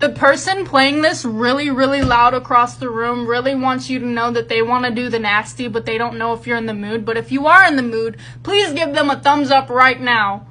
The person playing this really, really loud across the room really wants you to know that they want to do the nasty, but they don't know if you're in the mood. But if you are in the mood, please give them a thumbs up right now.